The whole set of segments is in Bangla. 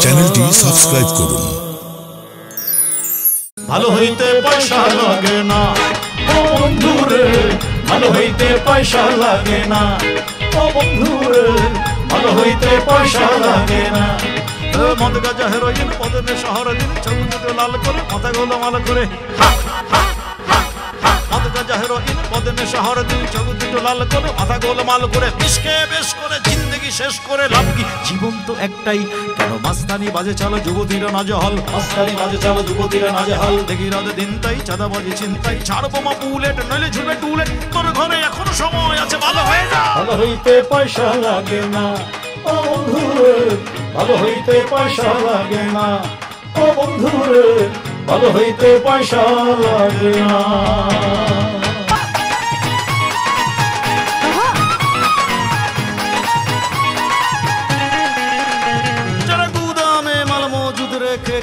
চ্যানেলটি সাবস্ক্রাইব করুন। ভালো হইতে পয়সা লাগে না। ও বন্ধুরে ভালো হইতে পয়সা লাগে না। ও বন্ধুরে ভালো হইতে পয়সা লাগে না। মদ গাজা হেরোইন পদনে শহর দিন চৌকুতে লাল করে মাথা গোলা মাল করে। হা, হা, হা, হা। মদ গাজা হেরোইন পদনে শহর দিন লাল করে মাথা গোলা মাল করে বিস্কে বেশ করে, জিন্দগি শেষ করে লাভ কি? জীবন তো একটাই, কেন মাস্তানি বাজে চালো, যুবতীরা নাজহল? মাস্তানি বাজে চালো, যুবতীরা নাজহল। দেখি রাতে দিন তাই চাঁদা বাজে চিন্তাই। ছাড়বো মা বুলেট, নইলে ঝুবে টুলেট। তোর ঘরে এখনও সময় আছে, ভালো হয়ে যা। ভালো হইতে পয়সা লাগে না। ও বন্ধুরে ভালো হইতে পয়সা লাগে না। ও বন্ধুরে ভালো হইতে পয়সা লাগে না।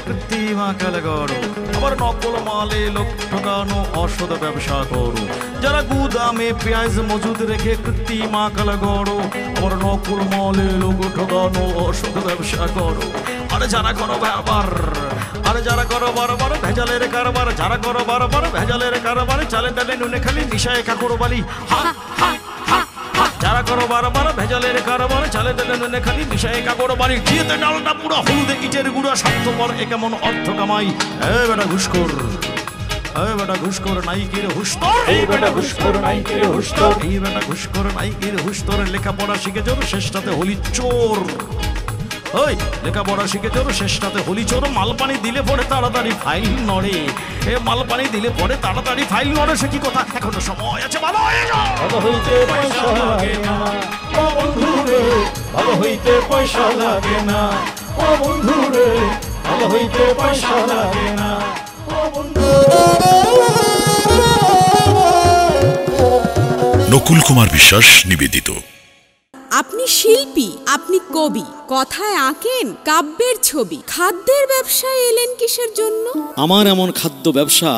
কৃত্রিম আকাল গড়ো। আবার নকল মালে লোক ঠকানো, অসদ ব্যবসা করো। যারা গুদামে পেঁয়াজ মজুদ রেখে কৃত্রিম আকাল গড়ো, আবার নকল মালে লোক ঠকানো, অসদ ব্যবসা করো। আরে যারা করো ব্যাপার, আরে যারা করো বারবার ভেজালের কারবার, যারা করো বারবার ভেজালের কারবার, চালে ডালে নুনে খালি মিশায় কাকুর বালি হা হা করো বারবার ভেজালের কারবার চালে ডালে খালি বিষয়ে কাগর বাড়ি। জিয়েতে ডালটা পুরো হলুদে ইটের গুঁড়া স্বার্থপর এ কেমন অর্থ কামাই? এ বেটা ঘুষখোর বেটা ঘুষখোর নাইকির হুস্তর এই বেটা ঘুষখোর নাইকির হুস্তর এই বেটা ঘুষখোর নাইকির হুস্তর লেখাপড়া শিখে শেষটাতে হলি চোর। ওই লেখাপড়া শিখে চোর শেষটাতে হলি চোর মাল পানি দিলে পরে তাড়াতাড়ি ফাইল নড়ে। এ মাল পানি দিলে পরে তাড়াতাড়ি ফাইল নড়ে সে কি কথা? এখনও সময় আছে ভালো ভালো হইতে পয়সা লাগে না। ও বন্ধুরে ভালো হইতে পয়সা লাগে না। ও বন্ধুরে ভালো হইতে পয়সা লাগে না। ও বন্ধু নকুল কুমার বিশ্বাস নিবেদিত। আপনি শিল্পী, আপনি কবি, কথায় আঁকেন, কাব্যের ছবি। খাদ্যের ব্যবসায় এলেন কিসের জন্য? আমার এমন খাদ্য ব্যবসা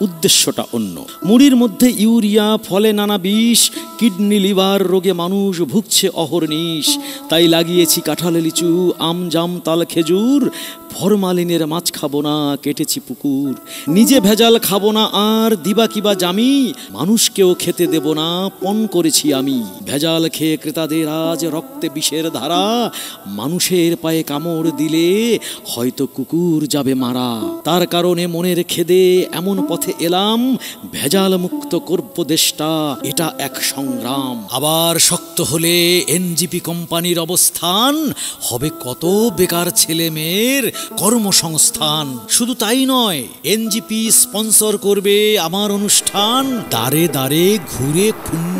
উদ্দেশ্যটা অন্য। মুড়ির মধ্যে ইউরিয়া, ফলে নানা বিষ, কিডনি, লিভার রোগে মানুষ ভুগছে অহর্নিশ তাই লাগিয়েছি কাঁঠাল, লিচু, আম, জাম, তাল, খেজুর। ফরমালিনের মাছ খাব না, কেটেছি পুকুর। নিজে ভেজাল খাব না, আর দিবা কিবা জামি? মানুষকেও খেতে দেব না, পণ করেছি আমি। ভেজাল খেয়ে ক্রেতাদের আজ রক্তে বিষের ধারা। মানুষের পায়ে কামড় দিলে হয়তো কুকুর যাবে মারা। তার কারণে মনের খেদে এমন পথে এলাম ভেজাল মুক্ত করব দেশটা, এটা এক সংগ্রাম। আবার শক্ত হলে এনজিপি কোম্পানির অবস্থান, হবে কত বেকার ছেলে মেয়ের কর্মসংস্থান। শুধু তাই নয়, এনজিপি স্পন্সর করবে আমার অনুষ্ঠান দাঁড়ে দাঁড়ে ঘুরে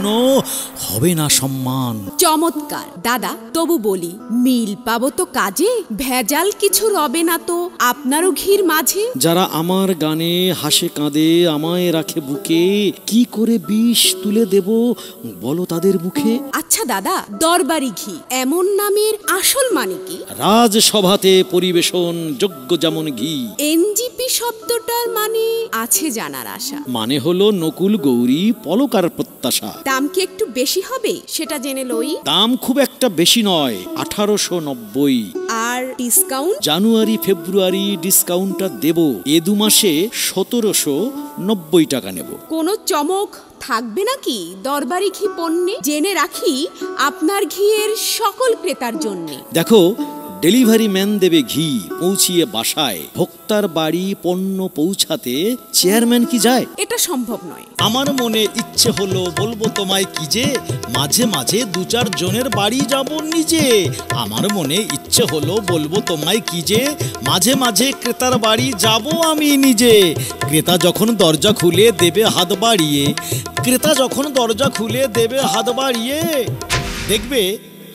ক্ষুণ্ণ হবে না সম্মান। চমৎকার। দাদা তবু বলি মিল পাবো তো কাজে? ভেজাল কিছু রবে না তো আপনারও ঘির মাঝে? যারা আমার গানে হাসে কাঁদে আমায় রাখে বুকে কি করে বিষ তুলে দেব বলো তাদের মুখে? আচ্ছা দাদা দরবারি ঘি এমন নামের আসল মানে কি? রাজসভাতে পরিবেশন যোগ্য যেমন ঘি। এনজিপি শব্দটার মানে আছে জানার আশা। মানে হলো নকুল গৌরী পলকার প্রত্যাশা। দাম কি একটু বেশি হবে? সেটা জেনে লই। দাম খুব একটা বেশি নয় আঠারোশো নব্বই। আর ডিসকাউন্ট? জানুয়ারি ফেব্রুয়ারি ডিসকাউন্টটা দেব। এ দু মাসে সতেরোশো নব্বই টাকা নেব। কোনো চমক থাকবে নাকি দরবারি ঘি পণ্যে? জেনে রাখি আপনার ঘিয়ের সকল ক্রেতার জন্যে। দেখো ডেলিভারি ম্যান দেবে ঘি পৌঁছিয়ে বাসায়। ভোক্তার বাড়ি পণ্য পৌঁছাতে চেয়ারম্যান কি যায়? এটা সম্ভব নয়। আমার মনে ইচ্ছে হলো বলব তোমায় কি যে মাঝে মাঝে দু চার জনের বাড়ি যাব নিজে। আমার মনে ইচ্ছে হলো বলব তোমায় কি যে মাঝে মাঝে ক্রেতার বাড়ি যাব আমি নিজে। ক্রেতা যখন দরজা খুলে দেবে হাত বাড়িয়ে ক্রেতা যখন দরজা খুলে দেবে হাত বাড়িয়ে দেখবে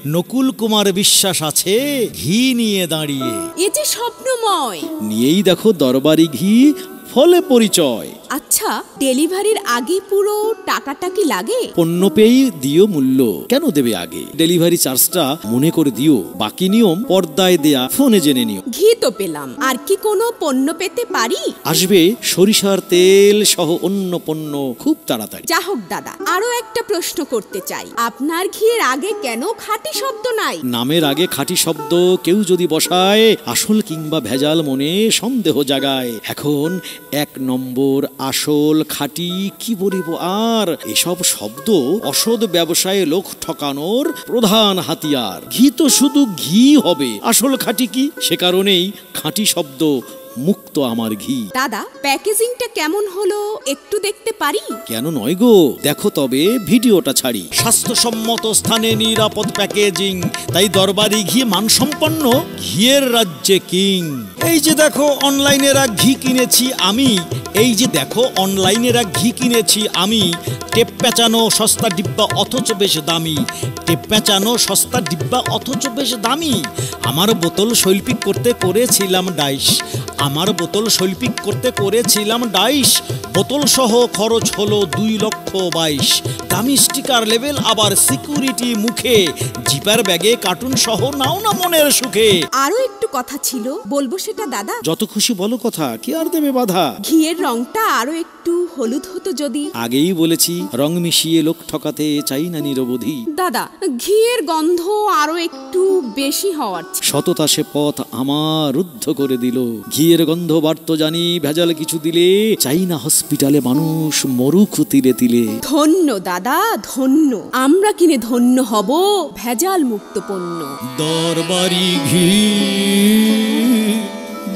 নকুল কুমার বিশ্বাস আছে ঘি নিয়ে দাঁড়িয়ে। এ যে স্বপ্নময়। নিয়েই দেখো দরবারি ঘি ফলে পরিচয়। আচ্ছা ডেলিভারির আগে পুরো টাকাটা কি লাগে? পণ্য পেয়েই দিও মূল্য। কেন দেবে আগে? ডেলিভারি চার্জটা মনে করে দিও। বাকি নিয়ম পর্দায় দেয়া ফোনে জেনে নিও। ঘি তো পেলাম। আর কি কোনো পণ্য পেতে পারি? আসবে সরিষার তেল সহ অন্য পণ্য খুব তাড়াতাড়ি। যা হোক দাদা আরও একটা প্রশ্ন করতে চাই। আপনার ঘিয়ের আগে কেন খাঁটি শব্দ নাই? নামের আগে খাঁটি শব্দ কেউ যদি বসায় আসল কিংবা ভেজাল মনে সন্দেহ জাগায়। এখন এক নম্বর আসল খাটি, কি বলিব আর? এসব শব্দ অসদ ব্যবসায় লোক ঠকানোর প্রধান হাতিয়ার। ঘি তো শুধু ঘি হবে। আসল খাটি কি? সে কারণেই খাঁটি শব্দ মুক্ত আমার ঘি। দাদা প্যাকেজিংটা কেমন হলো একটু দেখতে পারি? কেন নয় গো? দেখো তবে ভিডিওটা ছাড়ি। স্বাস্থ্যসম্মত স্থানে নিরাপদ প্যাকেজিং তাই দরবারি ঘি মানসম্পন্ন ঘিয়ের রাজ্যে কিং। এই যে দেখো অনলাইনে এক ঘি কিনেছি আমি। এই যে দেখো অনলাইনে এক ঘি কিনেছি আমি। টেপ পেঁচানো সস্তা ডিব্বা অথচ বেশ দামি। টেপ পেঁচানো সস্তা ডিব্বা অথচ বেশ দামি। আমার বোতল শৈল্পিক করতে করেছিলাম ডাইস। আমার বোতল শৈল্পিক করতে করেছিলাম ডাইস বোতল সহ খরচ হলো দুই লক্ষ বাইশ। দামি স্টিকার লেভেল আবার সিকিউরিটি মুখে। জিপার ব্যাগে কার্টুন সহ নাও না মনের সুখে। আরও একটু কথা ছিল বলব সেটা দাদা? যত খুশি বলো কথা কি আর দেবে বাধা? ঘিয়ের রংটা আরও একটু হলুদ হতো যদি। আগেই বলেছি রং মিশিয়ে লোক ঠকাতে চাই না নিরবধি। দাদা ঘিয়ের গন্ধ আরও একটু বেশি হওয়ার। সততা সে পথ আমার রুদ্ধ করে দিল। ঘিয়ের গন্ধ বাড়তো জানি ভেজাল কিছু দিলে। চাই না হসপিটালে মানুষ মরুক তিলে তিলে। ধন্য দাদা ধন্য। আমরা কিনে ধন্য হব ভেজাল মুক্ত পণ্য। দরবারি ঘি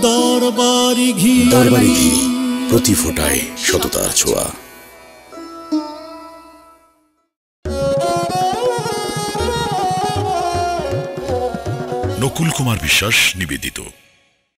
দরবারি ঘি। দরবারি ঘি। প্রতি ফোটায় সততার ছোঁয়া। নকুল কুমার বিশ্বাস নিবেদিত।